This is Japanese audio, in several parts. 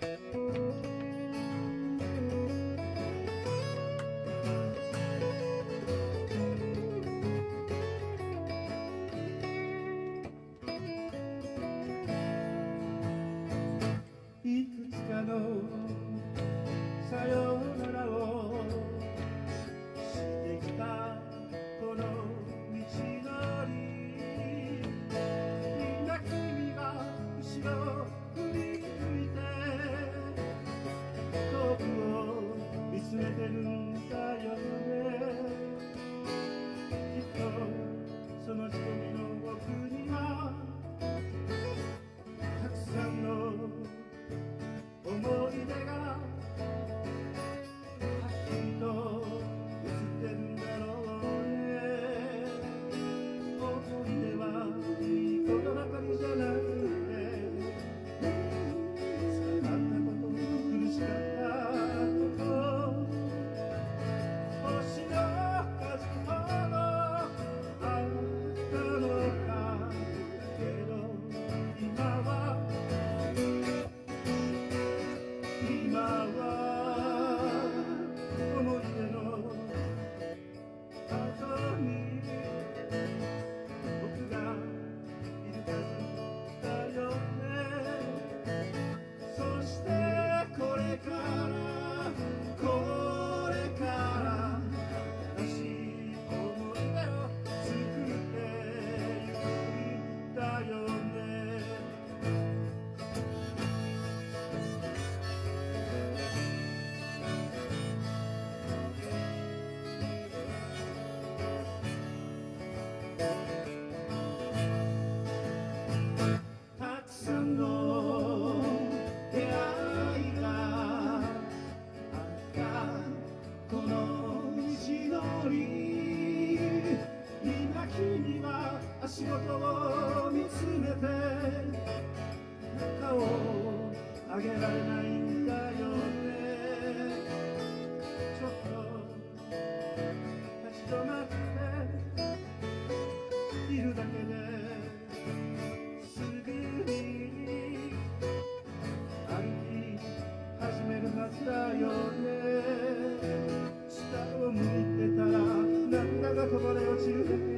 Música あげられないんだよねちょっと立ち止まっているだけですぐに歩き始めるはずだよね下を向いてたら涙がこぼれ落ちる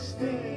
stay.